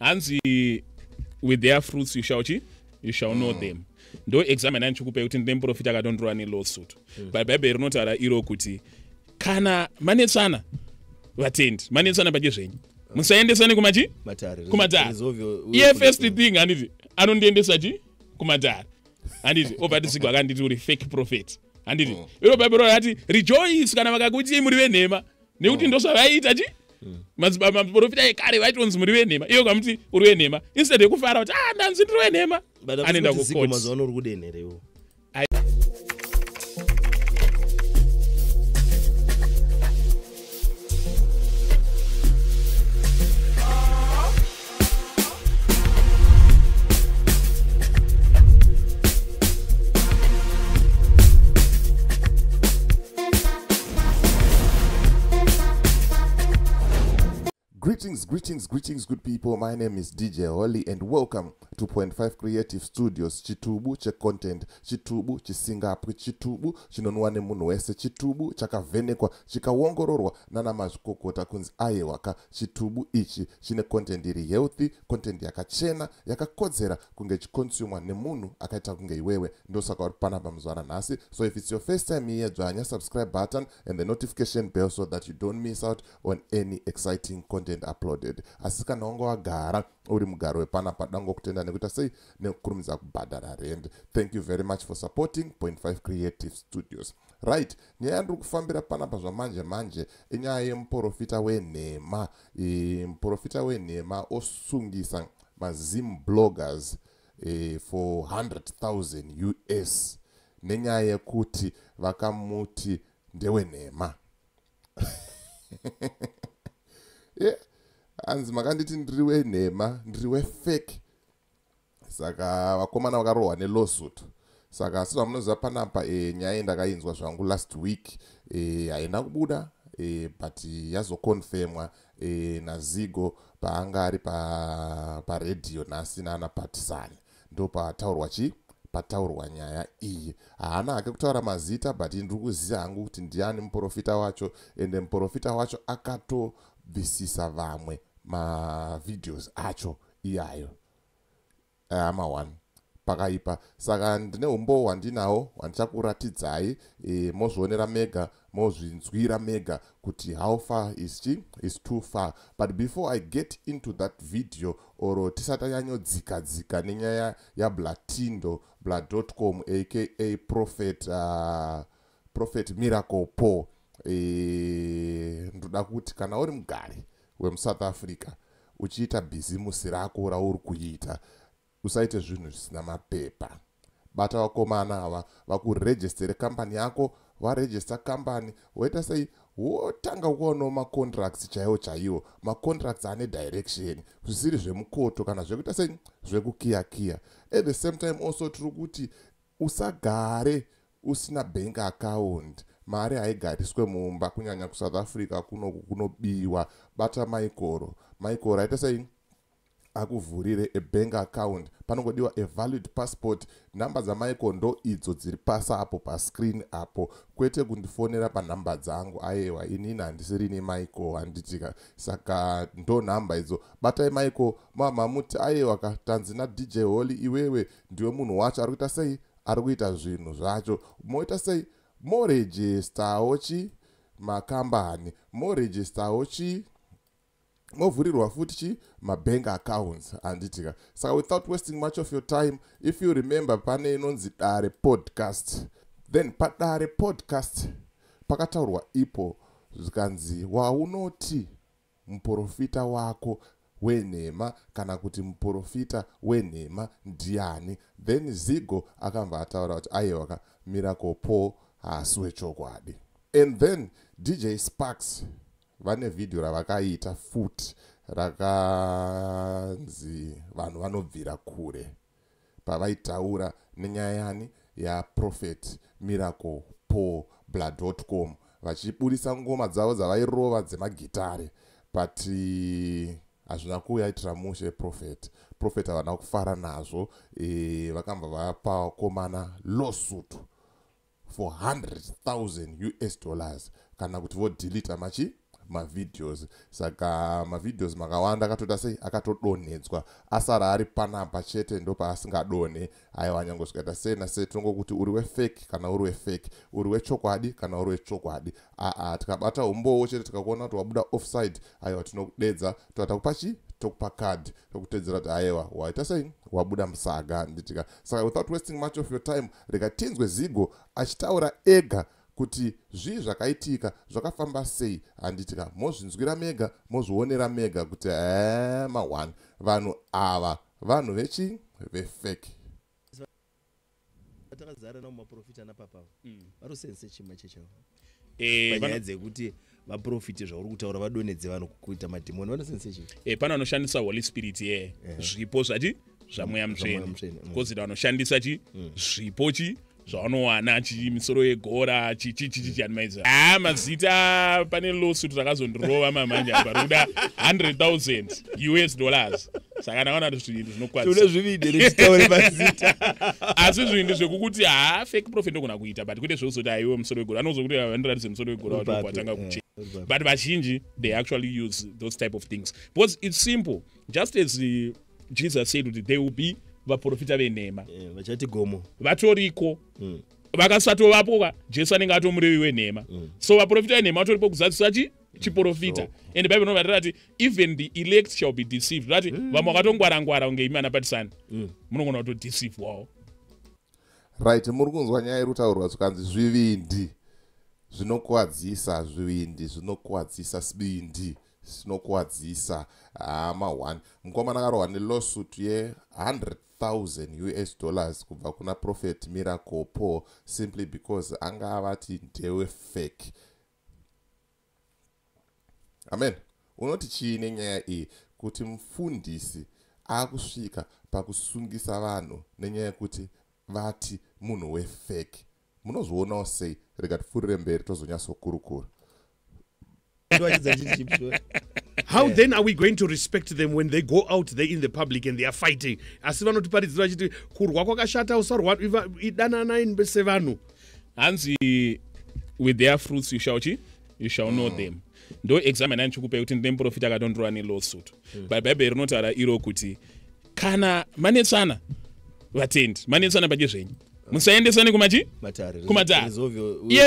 hanzi with their fruits you shall chi? You shall know them. Ndo examine andichikupai kuti ndine muprofita akatondorwa nelawsuit but bhaibheri rinotaura iro kuti kana manetsana vatendi manetsana pachezvenyu musaendesani kumachi matare. Kumatare resolve your- iye first thing handiti anondiendesa chi? Kumatare handiti obva tisigwa akanditi uri fake prophet. Handiti iro bhaibheri rati rejoice kana vakakuti muri venhema. Nekuti ndozvavaiita chi? Madzibaba- maprofita ekare vaitonzi muri venhema. Iyo kamuti uri venhema. Instead yekufara kuti ah ndanzi ndiri venhema. But anoenda akuti ziko kukoti. mazuva ano uri kudenherewo Greetings, greetings, good people. My name is DJ Holly, and welcome to Point Five Creative Studios. Chitubu che content, chitubu chisingapwi, chitubu chinonwa nemunhu wese, chitubu chakavhenekwa chikaongororwa nana mazvikokota kunzi aiwaka. Chitubu ichi chine content iri healthy, content yakachena, yakakodzera kunge chiconsumwa nemunhu akaita kunge iwewe. Ndosaka uri panapa muzuva ranhasi. So if it's your first time here, dzvanya subscribe button and the notification bell so that you don't miss out on any exciting content uploaded asi kana wanga wagara uri mugaro wepanapa dangokutenda nekuita sei nekukurumidza kubhadhara rend thank you very much for supporting point 5 creative studios. Right nyaya yandiri kufambira panapa zvamanje manje inyaya yemuprofita wenhema e, muprofita wenhema osungisa mazim bloggers e, for 100000 us nenyaya yekuti vakamuti ndewenhema. Ye hanzi makanditi ndiri wenhema ndiri wefake saka vakomana vakarohwa nelawsuit. Saka asi zvamunoziva panapa e, nyaya yendakainzwa zvangu last week e, haina kubuda e, but yazokonfemwa e, nazigo paanga ari paredhiyo pa nhasi nana patisani ndo pataurwa chii pataurwa nyaya iyi. Haana hake kutaura mazita but ndiri kuziva hangu kuti ndiani muprofita wacho ende muprofita wacho akatobvisisa vamwe mavidheos acho iyayo ama one pakaipa saka ndine umbo hwandinawo hwandichakuratidzai e, mozvionera mega mozvinzwira mega kuti how far is chi is too far. But before i get into that video oro tisati tanyanyodzika dzika nenyaya yablatindo blood.com aka prophet uh, prophet miracle paul e, ndoda kuti kana uri mugari wemusouth africa uchiita bhizimusi rako rauri kuita. Usaite zvinhu zvisina mapepa. Bata vakomana ava vakurejistere kambani yako warejista kambani. Woita sei wotanga kuonawo macontracts chaiwo chaiwo macontracts ane direction zvisiri zvemukoto kana zvekuita sei zvekukiyakiya. At the same time also tiri kuti usagare usina bank account mari haigariswe mumba kunyanya kusouth africa kunoku kunobiwa bata maikoro maikoro aita sei akuvhurire ebank account. Panongodiwa evalid passport. Nhamba dzamaiko ndo idzo dziri pasi apo pascreen apo. Kwete kundifonera panhamba dzangu. Aiwa inini handisiri nemaiko handitika saka ndo nhamba idzo. Batai maiko mamamuti aiwa ka tanzi nadj holly iwewe ndiwe munhu wacho. Ari kuita sei? Ari kuita zvinhu zvacho. Moita sei morejistawo chi makambani morejistawo chi movhurirwa futi chi mabank accounts handitika saka without wasting much of your time if you remember pane inonzi dare podcast then padare podcast pakataurwa ipo zvikanzi waunoti muprofita wako wenhema kana kuti muprofita wenhema ndiani. Then zigo akambva ataura kuti aiwa ka miracle paul haasi wechokwadi and then dj sparks vane vhidhio ravakaita futi rakanzi vanhu vanobvira kure pavaitaura nenyaya yani yaprofet miracle paul blood.com vachiburisa ngoma dzavo dzavairova dzemagitare. But hazvina kuyaitira mushe prophet. Prophet havana kufara nazvo e, vakambva vapa vakomana lawsuit for 100,000 US dollars. Kana kuti vodhilita machi mavideos. Saka mavideos makawanda akatoita sei? Akatodonhedzwa. Asara ari panapa chete ndo paasingadonhe aiwa nyangosvikaita sei nasei tinongokuti uri wefake kana uri wefake uri wechokwadi kana uri wechokwadi aa tikabata umbowo chete tikakuona kuti wabuda offside. Aiwa tinodedza toatakupa chi tokupa card tokutedzera kuti aiwa waita sei? Wabuda musaga nditika. Saka without wasting much of your time rega tinzwe zigo achitaura ega kuti zvii zvakaitika zvakafamba sei? Handitika. Mozvinzwira mega mozvionera mega kuti e ma1 vanhu ava vanhu vechi vefake takazara nao maprofita napapavo varosense chima chechavo Eh, panyaya dzekuti vaprofite zvauri kutaura vadonedze vanhu kuita madhimoni vanosense chii? Eh, pane vanoshandisa holy spirit ye zvipo zvati zvamweya mutsvene. Mm. kozita vanoshandisa chi? Zvipo chi? Zvavanowana chi? Misoro yegora chichichichichi animaiza. Haa mazita pane lawsuit rakazondirova mamanje apa rikuda 100000 us dollars. Saka ndakaona kuti zvinhu tune zvinokwadzisa zvivide rechitaure mazita. Asi zvinhu zvekukuti haa fake profit ndogona kuita but kwete zvozoti aiwe musoro wegora. Anozokuti vandiratidze musoro wegora watanga eh, but vazhinji they actually use those type of things. Because it's simple. Just as uh, jesus said kuti they will be vaprofita venhema. Eh, vachati gomo. Vatoriko. Mm. vakasatovapoka jesu anenge atomurevi wenhema. So vaprofita venhema vatoripo kuzadzisa chi? Chiprofita. And bible inobva tirati even the elect shall be deceived. Rati vamwe vakatongwarangwara kunge imi anapatisani munogona kutodeceivewawo right muri kunzwa nyaya iri kutaurwa zvikanzi zvivindi zvinokuwadzisa zvivindi zvinokuwadzisa svindi zvinokuwadzisa hama 1 mukomana akarohwa nelawsuit ye-100,000 us dollars kubva kuna prophet miracle paul simply because anga avati ndewe fake. Amen. Unoti chii nenyaya iyi? Kuti mufundisi akusvika pakusungisa vanhu nenyaya yekuti vati munhu wefake munozvionawo sei rega tipfuurire mberi tozonyatsokurukura how then are we going to respect them when they go out there in the public and they are fighting? Asi vanotiparidzira vachiti kurwa kwakashata usarwa idananai sevanhu. Hanzi with their fruits you shall chi? You shall know them. Ndo examine anchikupa kuti ndine muprofita akatondorwa nelawsuit but bhaibheri rinotaura iro kuti kana manetsana vatendi manetsana pake zvenyu musaendesani kumachi? Matare kumatare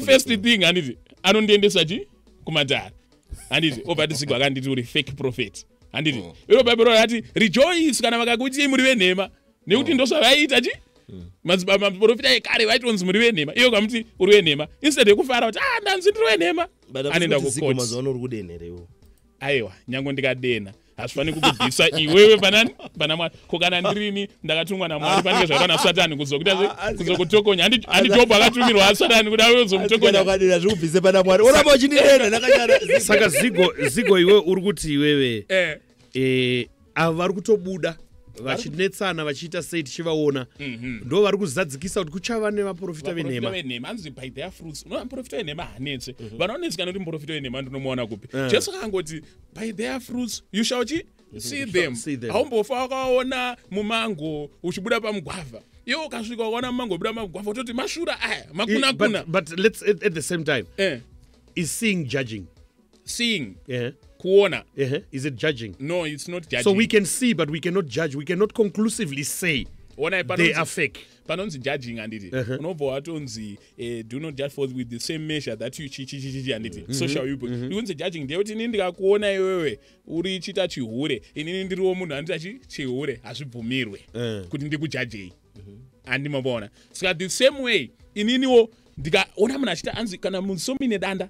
first thing handiti anondiendesa chi kumatare handiti obatisigwa akanditi uri fake prophet. Handiti iro bhaibheri rati rejoice kana vakakuti muri venhema nekuti ndo zvavaiita chi Madzibaba- maprofita ekare vaitonzi muri venhema iwe kamuti uri venhema instead yekufara kuti ah ndanzi ndiri venhema anoenda kukoti mazuva uri kudenherewo aiwa nyange ndikadenha hazvifani kukubvisa iwewe panani pana mwari ko kana ndirini ndakatumwa namwari panenge zvaitwa nasatani kuzokuita Ah, ah, kuzokutokonya. Handi jobho akatumirwa asatani kuti auye uzomutokonya. Ukadena zvikubvise pana mwari oramba uchindidena saka zigo zigo iwe uri kuti iwewe Eh, eh, ava vari kutobuda vachinetsana vachiita sei tichivaona. Ndo vari kuzadzikisa kuti kuchava nevaprofita vaprofita venhema. anzi by their fruits. Unoona muprofita venhema hanetse. Vanoonetsika nekuti muprofita venhema ndinomuona kupi? Jesu akangoti by their fruits you shall chi? See them. haumbofa wakaona mumango uchibuda pamugwavha. Iwe ukasvika ukaona mumango uchibuda pamugwavha utoti mashura aya makuna kuna but, but let's at, at the same time eh, is seeing judging? Seeing. Yeah. Kuona uh is it judging? No it's not judging. so we can see but we cannot judge. We cannot conclusively say Onai they are fake. panonzi judging handiti unobva watonzi eh, do not judge forth with the same measure that you chichichichichi handiti so shall you be ikunzi judging ndeyekuti inini ndikakuona iwewe uri chita chihure. Inini ndiriwo munhu andita chi chihure hazvibvumirwe kuti ndikujajei handimavaona saka the same way ininiwo ndikaona munhu achita anzi kana musomi nedanda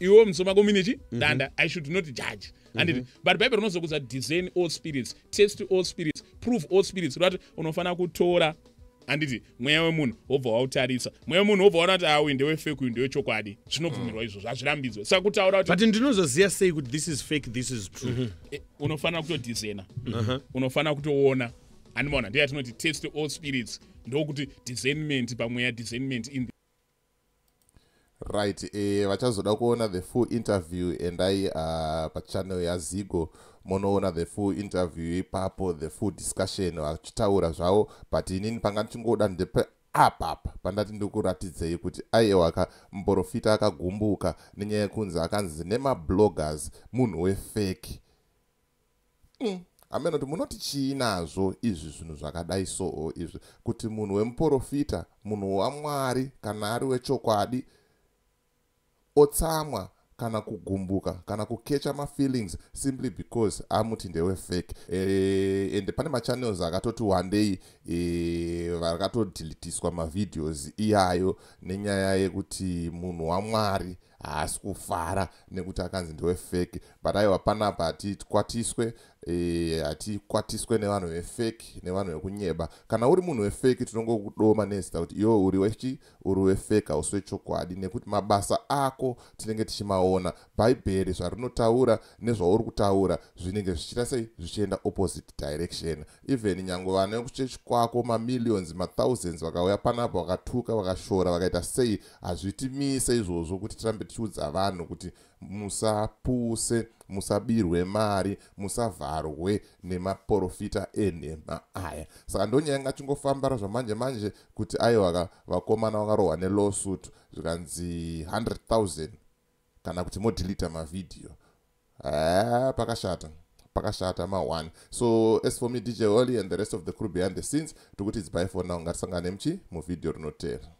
iwewo musoma komine chi danda i should not judge. Handiti but bible rinozokudza discern all spirits test all spirits prove all spirits. Rati unofanira kutora. Handiti mweya wemunhu wobva wautarisa. Mweya wemunhu wobva waona kuti awi ndewefeki uyu ndewechokwadi zvinobvumirwa izvozvo hazvirambidzwe. Saka kutaura kuti but ndinozoziva sei kuti this is fake this is true? Eh, unofanira kutodhizena unofanira kutoona. Handimaona ndiye yatinoti test all spirits ndokuti discernment pamweya discernment in right eh, vachazoda kuona the full interview endai uh, pachannel yazigo munoona the full interview ipapo the full discussion vachitaura zvavo but inini panga ndichingoda ndepe apapa pandati ndikuratidzei kuti aiwa ka muprofita akagumbuka nenyaya yekunzi akanzi nemabloggers munhu wefeki Mm, hamena kuti munoti chii nazvo izvi zvinhu zvakadai soho izvi kuti munhu wemuprofita munhu wamwari kana ari wechokwadi otsamwa kana kugumbuka kana kukecha mafeelings simply because amuti ndewefake e, ende pane machannels akatoti wandei e, vakatodhilitiswa mavideos iyayo nenyaya yekuti munhu wamwari haasi kufara nekuti akanzi ndewefake but aiwa panapa hatikwatiswe e, hatikwatiswe nevanhu vefake nevanhu vekunyeba. Kana uri munhu wefake tinongokudoma nezita kuti iwo uri wechi uri wefake hausi wechokwadi nekuti mabasa ako tinenge tichimaona bhaibheri zvarinotaura nezvauri kutaura zvinenge zvichiita sei? Zvichienda opposite direction. Even nyange vane kuchechi kwako mamillions mathousands vakauya panapa vakatuka vakashora vakaita sei? Hazvitimise izvozvo kuti tirambe tichiudza vanhu kuti musapuse musabirwe mari musavharwe nemaprofita enhema aya. Saka ndonyaya ngachingofamba zvamanje manje kuti aiwa vakomana vakarohwa nelawsuit zvikanzi 100 000 kana kuti modhilita mavhidhiyo ha pakashata pakashata ma1 so as for me dj holly and the rest of the crew behind the scenes tikuti its by for now. Ngatisangane muchi muvhidhiyo rinotera